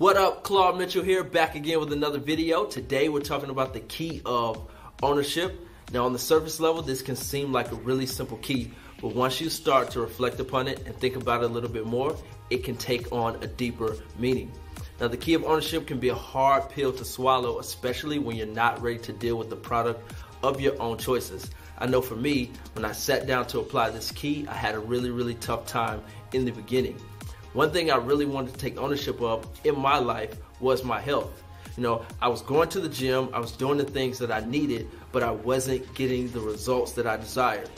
What up, Claude Mitchell here, back again with another video. Today we're talking about the key of ownership. Now on the surface level, this can seem like a really simple key, but once you start to reflect upon it and think about it a little bit more, it can take on a deeper meaning. Now the key of ownership can be a hard pill to swallow, especially when you're not ready to deal with the product of your own choices. I know for me, when I sat down to apply this key, I had a really, really tough time in the beginning. One thing I really wanted to take ownership of in my life was my health. You know, I was going to the gym, I was doing the things that I needed, but I wasn't getting the results that I desired.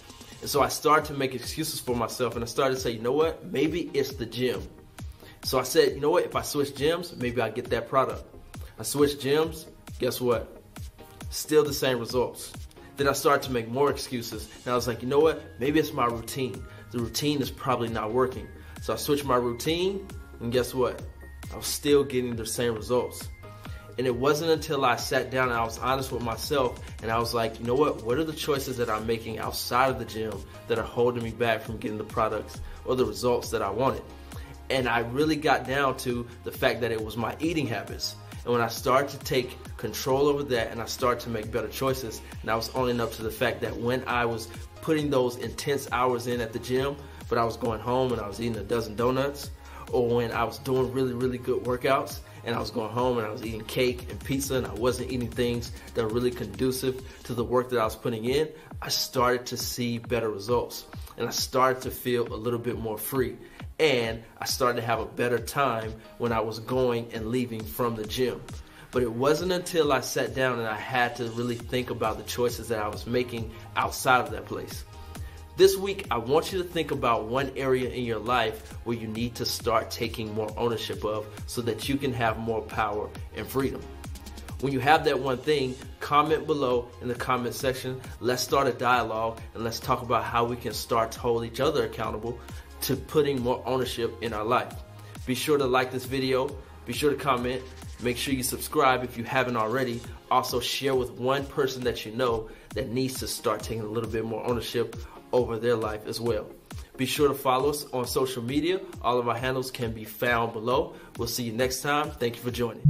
And so I started to make excuses for myself and I started to say, you know what, maybe it's the gym. So I said, you know what, if I switch gyms, maybe I get that product. I switched gyms, guess what? Still the same results. Then I started to make more excuses and I was like, you know what, maybe it's my routine. The routine is probably not working. So I switched my routine, and guess what? I was still getting the same results. And it wasn't until I sat down and I was honest with myself and I was like, you know what? What are the choices that I'm making outside of the gym that are holding me back from getting the products or the results that I wanted? And I really got down to the fact that it was my eating habits. And when I started to take control over that and I started to make better choices, and I was owning up to the fact that when I was putting those intense hours in at the gym, but I was going home and I was eating a dozen donuts, or when I was doing really, really good workouts and I was going home and I was eating cake and pizza and I wasn't eating things that were really conducive to the work that I was putting in, I started to see better results and I started to feel a little bit more free. And I started to have a better time when I was going and leaving from the gym. But it wasn't until I sat down and I had to really think about the choices that I was making outside of that place. This week, I want you to think about one area in your life where you need to start taking more ownership of so that you can have more power and freedom. When you have that one thing, comment below in the comment section. Let's start a dialogue and let's talk about how we can start to hold each other accountable to putting more ownership in our life. Be sure to like this video. Be sure to comment. Make sure you subscribe if you haven't already. Also, share with one person that you know that needs to start taking a little bit more ownership over their life as well. Be sure to follow us on social media. All of our handles can be found below. We'll see you next time. Thank you for joining.